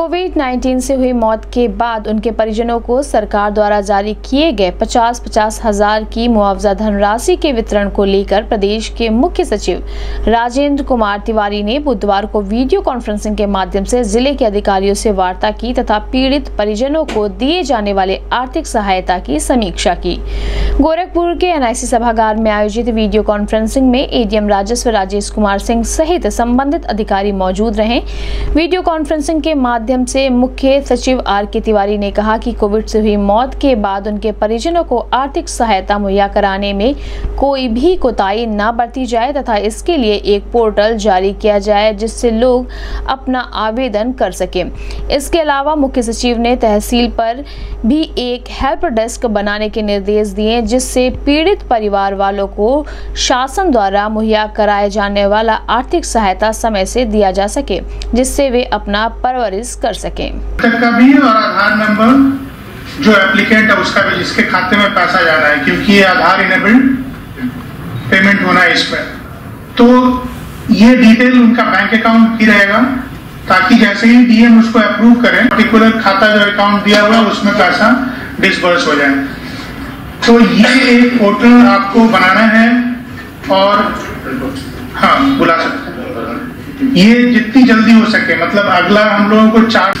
Covid 19 से हुई मौत के बाद उनके परिजनों को सरकार द्वारा जारी किए गए पचास पचास हज़ार की मुआवजा धनराशि के वितरण को लेकर प्रदेश के मुख्य सचिव राजेंद्र कुमार तिवारी ने बुधवार को वीडियो कॉन्फ्रेंसिंग के माध्यम से ज़िले के अधिकारियों से वार्ता की तथा पीड़ित परिजनों को दिए जाने वाले आर्थिक सहायता की समीक्षा की। गोरखपुर के एनआईसी सभागार में आयोजित वीडियो कॉन्फ्रेंसिंग में एडीएम राजस्व राजेश कुमार सिंह सहित संबंधित अधिकारी मौजूद रहे। वीडियो कॉन्फ्रेंसिंग के माध्यम माध्यम से मुख्य सचिव आर के तिवारी ने कहा कि कोविड से हुई मौत के बाद उनके परिजनों को आर्थिक सहायता मुहैया कराने में कोई भी कोताही न बरती जाए तथा इसके लिए एक पोर्टल जारी किया जाए जिससे लोग अपना आवेदन कर सके। इसके अलावा मुख्य सचिव ने तहसील पर भी एक हेल्प डेस्क बनाने के निर्देश दिए, जिससे पीड़ित परिवार वालों को शासन द्वारा मुहैया कराए जाने वाला आर्थिक सहायता समय से दिया जा सके, जिससे वे अपना परवरिश कर सकें। का भी और आधार नंबर जो एप्लीकेंट है, उसका भी जिसके खाते में पैसा जा रहा है, क्योंकि ये आधार इनेबल्ड पेमेंट होना है इस पर। तो ये डिटेल उनका बैंक अकाउंट भी रहेगा, ताकि जैसे ही डीएम उसको अप्रूव करें पर्टिकुलर खाता जो अकाउंट दिया हुआ है, उसमें पैसा डिसबर्स हो जाए। तो ये एक पोर्टल आपको बनाना है और हाँ बुला सकते ये जितनी जल्दी हो सके मतलब अगला हम लोगों को चार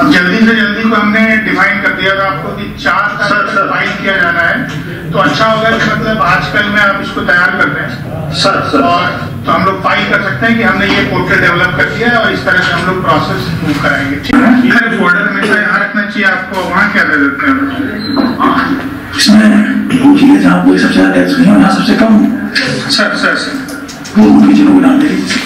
अब जल्दी से जल्दी को हमने डिफाइन कर दिया था आपको कि चार तक फ़ाइल किया जाना है। तो अच्छा होगा कि मतलब आजकल में आप इसको तैयार कर दें सर सर। और तो हम लोग फ़ाइल कर सकते हैं कि हमने ये पोर्टल डेवलप कर दिया है और इस तरह से हम लोग प्रोसेस मूव कराएँगे। ठीक है? फिर फोल्डर हमेशा यहाँ रखना चाहिए आपको। वहाँ क्या दे देते हैं? इसमें वो चीज़ें जहाँ कोई सबसे ज़्यादा टैक्स नहीं हो सबसे कम। सर सर सर वो जगह डाल देगी।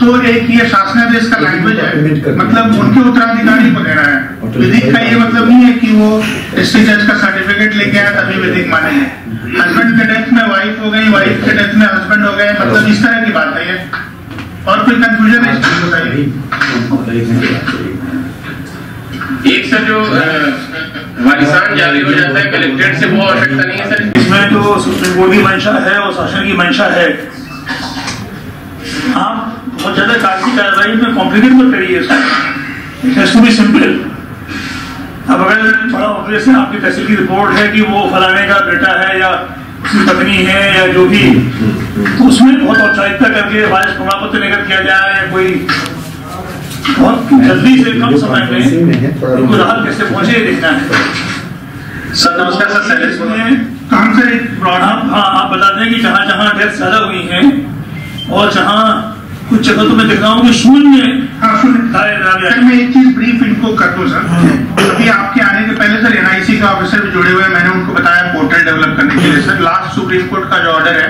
तो एक ये शासनादेश का लैंग्वेज है। मतलब उनके उत्तराधिकारी को देना है। विधिक का ये मतलब नहीं है कि वो डिस्ट्रिक्ट जज का सर्टिफिकेट लेके आया तभी विधिक मानेंगे हस्बैंड के डेथ में वाइफ हो गई वाइफ के डेथ में हस्बैंड हो गए मतलब इस तरह की बात है ये। और कोई कंफ्यूजन है? इसमें बताइए एक सर जो वारिसान जारी हो जाता है कलेक्ट्रेट से वो आवश्यकता नहीं है सर? इसमें तो सुप्रीम कोर्ट की मंशा है और शासन की मंशा है। आप बहुत ज़्यादा कागज़ी कार्रवाई में कॉम्प्लिकेट मत करिए इसको। बी सिंपल अब अगर बड़ा ऑपरेशन आपकी तहसील की रिपोर्ट है कि वो फलाने का बेटा है या उसकी पत्नी है या जो भी तो उसमें बहुत औपचारिकता करके वारिस प्रमाण पत्र लेकर किया जाए या कोई बहुत जल्दी से कम समय में उनको राहत कैसे पहुँचे देखना है। सर नमस्कार सर शैलेश बोल। रहा हूँ। तो एक हाँ आप बता दें कि जहाँ जहाँ डेथ ज़्यादा हुई है और जहाँ कुछ जगह तो मैं देख रहा हूँ कि शून्य हाँ सर मैं एक चीज़ ब्रीफ इनको कर दूँ सर। अभी आपके आने के पहले सर एनआईसी का ऑफिसर भी जुड़े हुए हैं मैंने उनको बताया पोर्टल डेवलप करने के लिए। सर लास्ट सुप्रीम कोर्ट का जो ऑर्डर है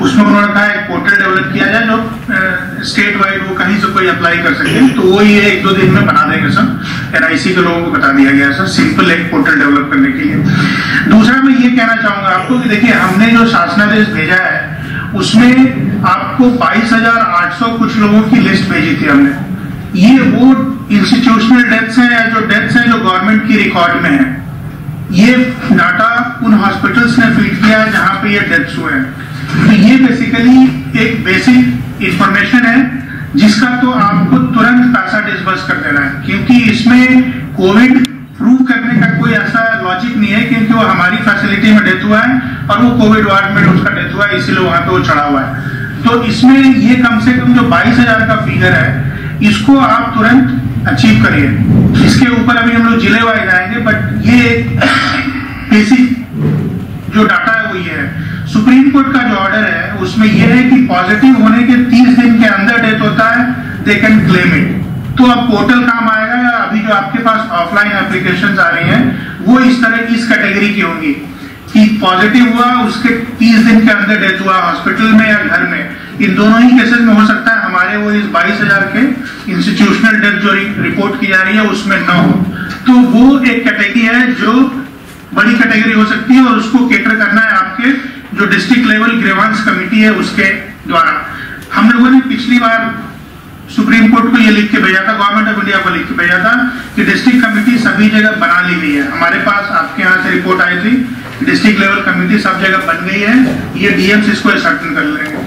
उसमें उन्होंने कहा एक पोर्टल डेवलप किया जाए जो स्टेट वाइड वो कहीं से कोई अप्लाई कर सके। तो वो ये एक दो दिन में बना देंगे सर। एनआईसी के लोगों को बता दिया गया सर सिंपल एक पोर्टल डेवलप करने के लिए। दूसरा मैं ये कहना चाहूँगा आपको कि देखिए हमने जो शासनादेश भेजा है उसमें आपको 22,800 कुछ लोगों की लिस्ट भेजी थी हमने। ये वो इंस्टीट्यूशनल डेथ्स हैं या जो डेथ्स हैं जो गवर्नमेंट की रिकॉर्ड में है। ये डाटा उन हॉस्पिटल्स ने फ़ीड किया है जहाँ पे ये डेथ्स हुए हैं। तो ये बेसिकली एक बेसिक इंफॉर्मेशन है जिसका तो आपको तुरंत पैसा डिस्बर्स कर देना है क्योंकि इसमें कोविड प्रूव करने का कोई ऐसा लॉजिक नहीं है क्योंकि वो हमारी फैसिलिटी में डेथ हुआ है और वो कोविड वार्ड में उसका डेथ हुआ है, इसीलिए वहाँ पे वो चढ़ा हुआ है। तो इसमें ये कम से कम जो बाईस हज़ार का फिगर है, इसको आप तुरंत अचीव करिए। इसके ऊपर अभी हम लोग ज़िले वाइज आएँगे बट ये बेसिक जो डाटा है वो ये है। सुप्रीम कोर्ट का जो ऑर्डर है, उसमें यह है कि पॉजिटिव होने के 30 दिन के अंदर डेथ होता है दे कैन क्लेम इट तो अब पोर्टल काम आएगा या अभी जो आपके पास ऑफलाइन एप्लीकेशन आ रही हैं, वो इस तरह की इस कैटेगरी की होंगी कि पॉजिटिव हुआ, उसके 30 दिन के अंदर डेथ हुआ हॉस्पिटल में या घर में। इन दोनों ही केसेस में हो सकता है हमारे वो इस बाईस हज़ार के इंस्टीट्यूशनल डेथ जो रिपोर्ट की जा रही है, उसमें न हो। तो वो एक कैटेगरी है जो बड़ी कैटेगरी हो सकती है और उसको केटर करना है आपके जो डिस्ट्रिक्ट लेवल ग्रेवांस कमेटी है उसके द्वारा। हम लोगों ने पिछली बार सुप्रीम कोर्ट को ये लिख के भेजा था, गवर्नमेंट ऑफ़ इंडिया को लिख के भेजा था कि डिस्ट्रिक्ट कमेटी सभी जगह बना ली गई है। हमारे पास, आपके यहाँ से रिपोर्ट आई थी डिस्ट्रिक्ट लेवल कमेटी सब जगह बन गई है। ये डीएम इसको सर्टन कर लेंगे